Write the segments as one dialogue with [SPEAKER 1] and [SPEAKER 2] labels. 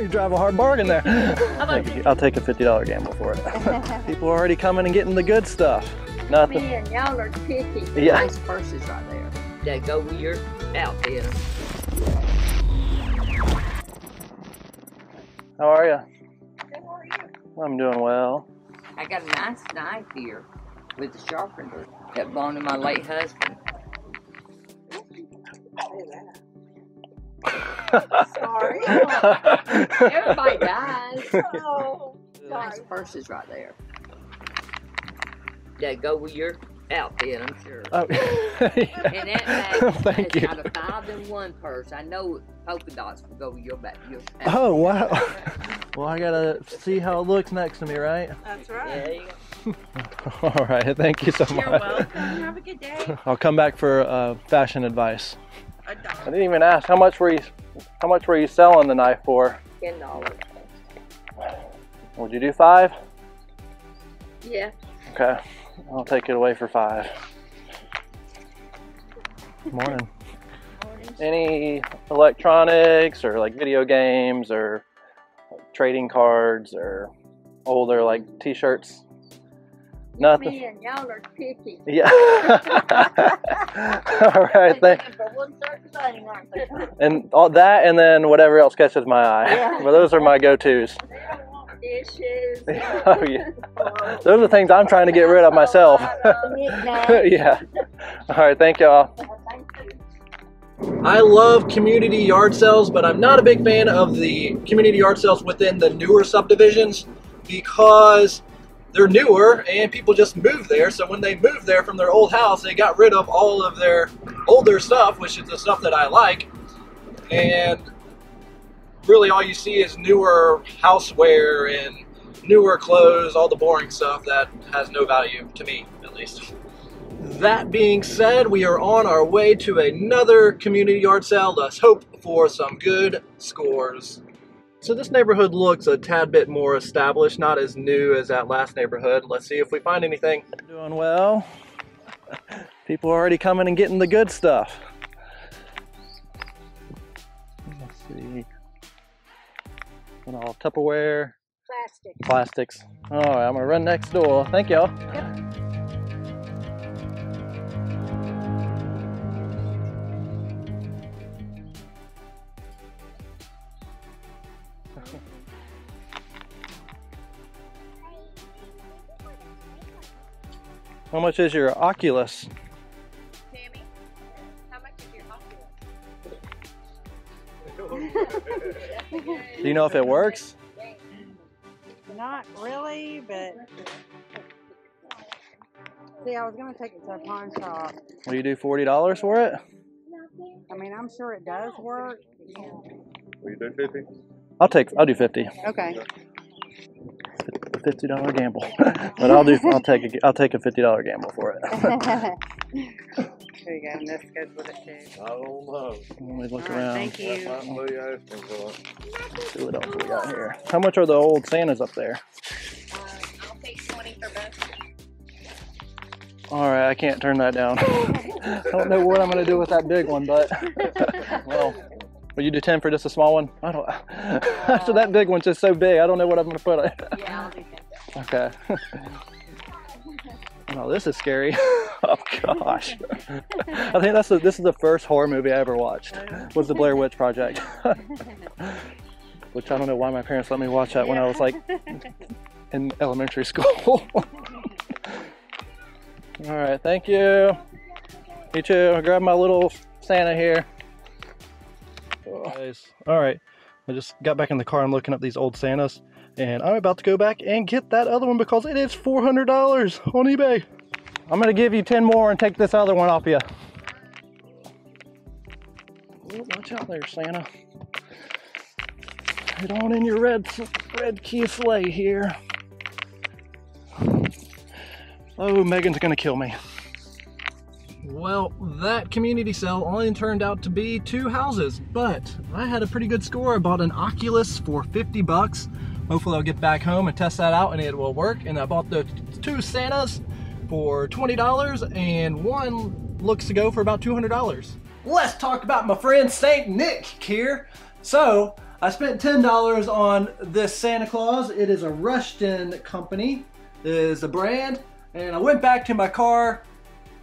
[SPEAKER 1] you drive a hard bargain there. I'll take a $50 gamble for it. People are already coming and getting the good stuff. Nothing.
[SPEAKER 2] Man, y'all are picky.
[SPEAKER 1] Yeah.
[SPEAKER 2] Nice purses right there. That go with your outfit.
[SPEAKER 1] How are you? I'm doing well.
[SPEAKER 2] I got a nice knife here with a sharpener that belonged to my late husband.
[SPEAKER 3] Sorry.
[SPEAKER 2] Everybody dies.
[SPEAKER 3] Oh,
[SPEAKER 2] Nice purses right there. That go with your outfit, I'm sure.
[SPEAKER 1] Oh,
[SPEAKER 2] And that bag
[SPEAKER 1] Thank
[SPEAKER 2] has
[SPEAKER 1] you.
[SPEAKER 2] got a five in one purse. I know polka dots will go with your back. Your
[SPEAKER 1] Oh, wow. Well, I gotta see how it looks next to me, right?
[SPEAKER 3] That's right.
[SPEAKER 2] there you go.
[SPEAKER 1] All right. Thank you so much.
[SPEAKER 3] You're
[SPEAKER 1] much.
[SPEAKER 3] welcome. Have a good day.
[SPEAKER 1] I'll come back for uh, fashion advice.
[SPEAKER 3] A
[SPEAKER 1] I
[SPEAKER 3] dog.
[SPEAKER 1] didn't even ask how much were you how much were you selling the knife for?
[SPEAKER 2] Ten dollars.
[SPEAKER 1] Would you do five?
[SPEAKER 2] Yeah.
[SPEAKER 1] Okay, I'll take it away for five. Morning. Any electronics or like video games or trading cards or older like t-shirts? Nothing.
[SPEAKER 2] Man, y'all are picky.
[SPEAKER 1] Yeah. All right. Thank,
[SPEAKER 2] For thing,
[SPEAKER 1] and all that, and then whatever else catches my eye.
[SPEAKER 2] Yeah.
[SPEAKER 1] But those are my go-tos.
[SPEAKER 2] They dishes.
[SPEAKER 1] Oh, yeah. Those are the things I'm trying to get rid of myself. yeah. All right. Thank y'all. I love community yard sales, but I'm not a big fan of the community yard sales within the newer subdivisions because they're newer and people just move there. So when they moved there from their old house, they got rid of all of their older stuff, which is the stuff that I like. And really, all you see is newer houseware and newer clothes, all the boring stuff that has no value to me, at least. That being said, we are on our way to another community yard sale. Let's hope for some good scores. So this neighborhood looks a tad bit more established, not as new as that last neighborhood. Let's see if we find anything. Doing well. People are already coming and getting the good stuff. Let's see. And all Tupperware,
[SPEAKER 2] Plastic.
[SPEAKER 1] plastics. All right, I'm gonna run next door. Thank y'all. How much is your Oculus?
[SPEAKER 3] Tammy, how much is your
[SPEAKER 1] Do you know if it works?
[SPEAKER 4] Not really, but see, I was gonna take it to a pawn shop.
[SPEAKER 1] Will you do forty dollars for it?
[SPEAKER 4] I mean, I'm sure it does work.
[SPEAKER 5] Will you do 50?
[SPEAKER 1] I'll take. I'll do fifty.
[SPEAKER 4] Okay.
[SPEAKER 1] Fifty dollar gamble, but I'll do. I'll take a. I'll take a fifty dollar gamble for it.
[SPEAKER 4] There you go, and this goes with it too.
[SPEAKER 5] I don't know.
[SPEAKER 1] Let me look
[SPEAKER 4] All right,
[SPEAKER 1] around.
[SPEAKER 4] thank you.
[SPEAKER 5] That might be asking for it.
[SPEAKER 1] See what else we got here. How much are the old Santas up there?
[SPEAKER 3] Uh, I'll take 20 for both.
[SPEAKER 1] All right, I can't turn that down. I don't know what I'm gonna do with that big one, but well, will you do ten for just a small one? I don't. So that big one's just so big, I don't know what I'm gonna put it.
[SPEAKER 3] Yeah, I'll do that.
[SPEAKER 1] Okay. Oh, this is scary. oh gosh. I think that's the, this is the first horror movie I ever watched. Was the Blair Witch Project. Which I don't know why my parents let me watch that when I was like in elementary school. All right, thank you. You too. I'll grab my little Santa here. All right. I just got back in the car and looking up these old Santas, and I'm about to go back and get that other one because it is $400 on eBay. I'm gonna give you 10 more and take this other one off you. Oh, watch out there, Santa. Get on in your red, red Kia sleigh here. Oh, Megan's gonna kill me. Well, that community sale only turned out to be two houses, but I had a pretty good score. I bought an Oculus for 50 bucks. Hopefully I'll get back home and test that out and it will work. And I bought the two Santas for $20 and one looks to go for about $200. Let's talk about my friend St. Nick here. So, I spent $10 on this Santa Claus. It is a Rushton company, is the brand. And I went back to my car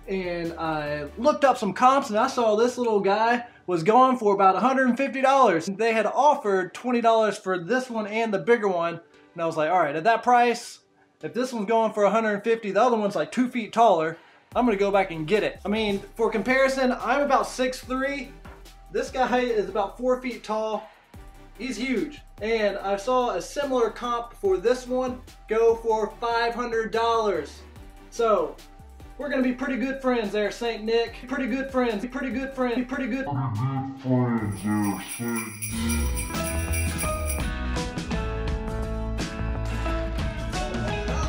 [SPEAKER 1] and I looked up some comps and I saw this little guy was going for about $150. They had offered $20 for this one and the bigger one. And I was like, all right, at that price, if this one's going for 150, the other one's like two feet taller, I'm gonna go back and get it. I mean, for comparison, I'm about 6'3". This guy is about four feet tall. He's huge. And I saw a similar comp for this one go for $500. So, we're gonna be pretty good friends there, St. Nick. Pretty good friends, pretty good friends, pretty good.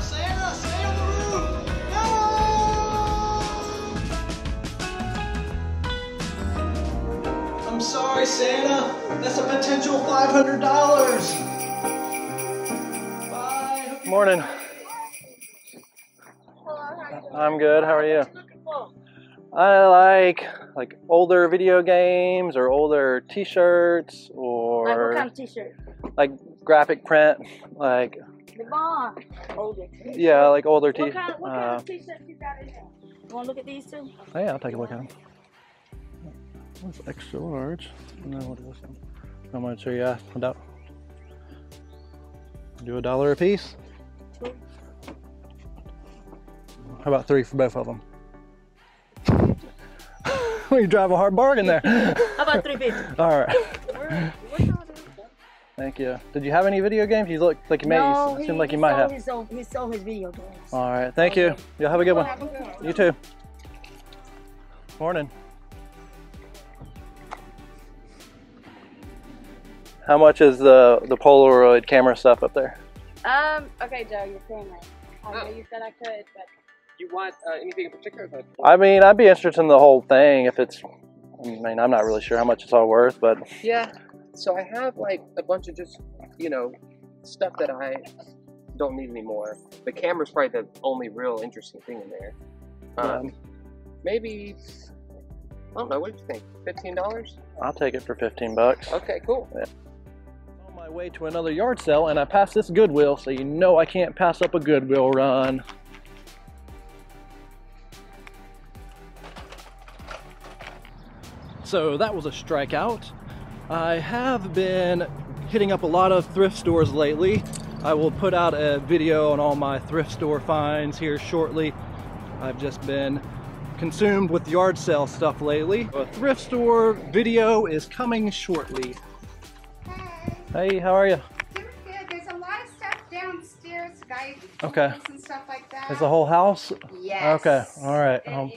[SPEAKER 1] Santa, stay on the roof! No! I'm sorry, Santa. That's a potential $500. Bye. Morning. I'm good. How are you? I like like older video games or older T-shirts
[SPEAKER 6] Like what kind
[SPEAKER 1] or
[SPEAKER 6] of t-shirt?
[SPEAKER 1] like graphic print, like
[SPEAKER 6] The bar. Older.
[SPEAKER 1] yeah, like older T.
[SPEAKER 6] What kind, what kind
[SPEAKER 1] Uh,
[SPEAKER 6] of t-shirt you got in there? You want to look at these two?
[SPEAKER 1] oh yeah, I'll take a look at them. That's extra large. Then what is this? one? How much are you? About do a dollar a piece.
[SPEAKER 6] Two.
[SPEAKER 1] How about three for both of them? you drive a hard bargain there.
[SPEAKER 6] How about three fifty?
[SPEAKER 1] All right. Thank you. Did you have any video games? You look like you may.
[SPEAKER 6] No,
[SPEAKER 1] you
[SPEAKER 6] he,
[SPEAKER 1] seem like you might
[SPEAKER 6] sold
[SPEAKER 1] have.
[SPEAKER 6] His own, he sold his video games.
[SPEAKER 1] All right. Thank you. You'll have a good one. You too. Morning. How much is the the Polaroid camera stuff up there?
[SPEAKER 3] Um, okay, Joe, you're camera. I know you said I could, but
[SPEAKER 7] you want uh, anything in particular?
[SPEAKER 1] I mean, I'd be interested in the whole thing if it's. I mean, I'm not really sure how much it's all worth, but
[SPEAKER 7] yeah, so I have like a bunch of just you know stuff that I don't need anymore. The camera's probably the only real interesting thing in there. Um,
[SPEAKER 1] um,
[SPEAKER 7] maybe I don't know. What do you think? Fifteen dollars?
[SPEAKER 1] I'll take it for 15 bucks.
[SPEAKER 7] Okay, cool.
[SPEAKER 1] On my way to another yard sale, and I passed this Goodwill, so you know I can't pass up a Goodwill run. So that was a strikeout. I have been hitting up a lot of thrift stores lately. I will put out a video on all my thrift store finds here shortly. I've just been consumed with yard sale stuff lately. A thrift store video is coming shortly. Hey, hey how are you?
[SPEAKER 8] Good. There's a lot of stuff downstairs, guys.
[SPEAKER 1] Okay.
[SPEAKER 8] tools And stuff like that.
[SPEAKER 1] Is the whole house?
[SPEAKER 8] Yes.
[SPEAKER 1] Okay, all right. Um,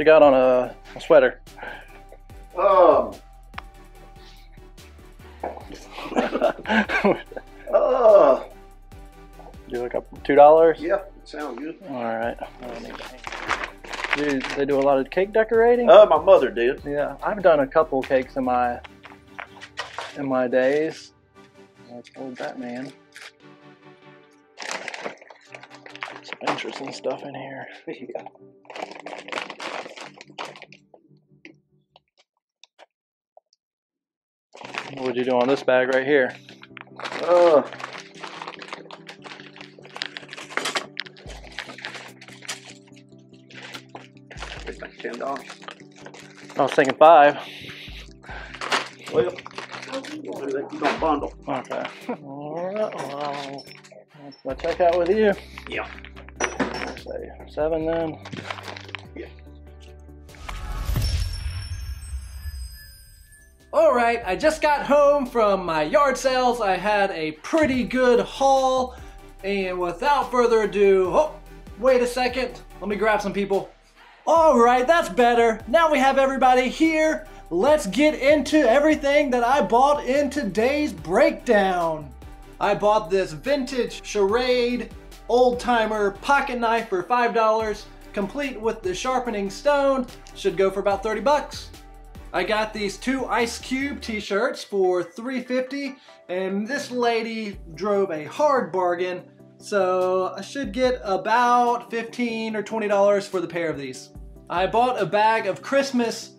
[SPEAKER 1] you got on a, a sweater?
[SPEAKER 5] Um. Uh,
[SPEAKER 1] you look up two dollars?
[SPEAKER 5] yeah, sounds good.
[SPEAKER 1] All right. I don't need to they do a lot of cake decorating?
[SPEAKER 5] Uh, my mother did.
[SPEAKER 1] Yeah, I've done a couple cakes in my in my days. That's old Batman. Some interesting stuff in here.
[SPEAKER 5] yeah.
[SPEAKER 1] What would you do on this bag right here?
[SPEAKER 5] Uh, it's like ten dollars.
[SPEAKER 1] I was thinking five.
[SPEAKER 5] Well, we'll do that. You don't bundle.
[SPEAKER 1] Okay. All right. Well, I'll check out with you.
[SPEAKER 5] Yeah.
[SPEAKER 1] Say seven then. All right, I just got home from my yard sales. I had a pretty good haul. And without further ado, oh, wait a second. Let me grab some people. All right, that's better. Now we have everybody here. Let's get into everything that I bought in today's breakdown. I bought this vintage Schrade old timer pocket knife for $5, complete with the sharpening stone. Should go for about 30 bucks. I got these two Ice Cube t-shirts for $3.50 and this lady drove a hard bargain so I should get about 15 or $20 for the pair of these. I bought a bag of Christmas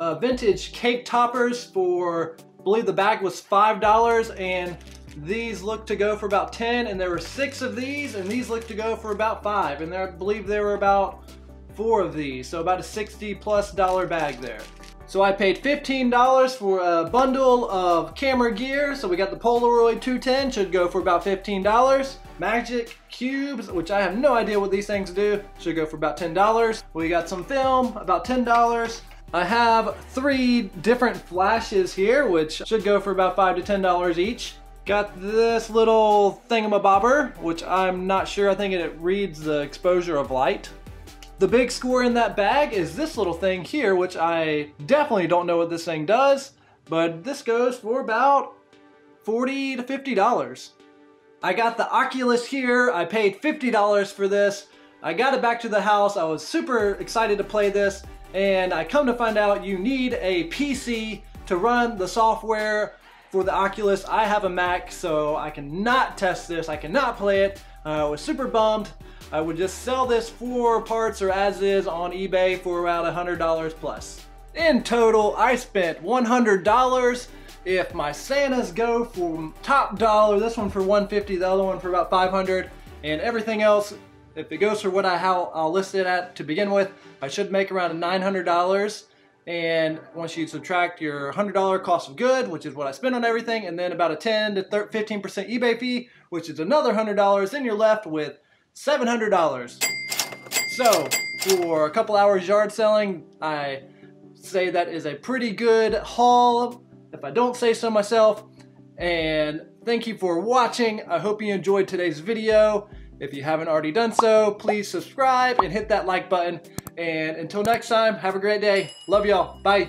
[SPEAKER 1] uh, vintage cake toppers for, I believe the bag was $5 and these look to go for about 10 and there were six of these and these look to go for about five and there, I believe there were about four of these so about a 60 plus dollar bag there. So I paid $15 for a bundle of camera gear. So we got the Polaroid 210, should go for about $15. Magic cubes, which I have no idea what these things do, should go for about $10. We got some film, about $10. I have three different flashes here, which should go for about five to $10 each. Got this little thingamabobber, which I'm not sure, I think it reads the exposure of light. The big score in that bag is this little thing here, which I definitely don't know what this thing does, but this goes for about 40 to $50. I got the Oculus here. I paid $50 for this. I got it back to the house. I was super excited to play this, and I come to find out you need a PC to run the software for the Oculus. I have a Mac, so I cannot test this. I cannot play it. Uh, I was super bummed. I would just sell this for parts or as is on eBay for around $100 plus. In total, I spent $100. If my Santas go for top dollar, this one for 150, the other one for about 500, and everything else, if it goes for what I how I'll list it at to begin with, I should make around $900. And once you subtract your $100 cost of good, which is what I spent on everything, and then about a 10 to 15% eBay fee, which is another $100, then you're left with $700. So, for a couple hours yard selling, I say that is a pretty good haul, if I don't say so myself. And thank you for watching. I hope you enjoyed today's video. If you haven't already done so, please subscribe and hit that like button. And until next time, have a great day. Love y'all. Bye.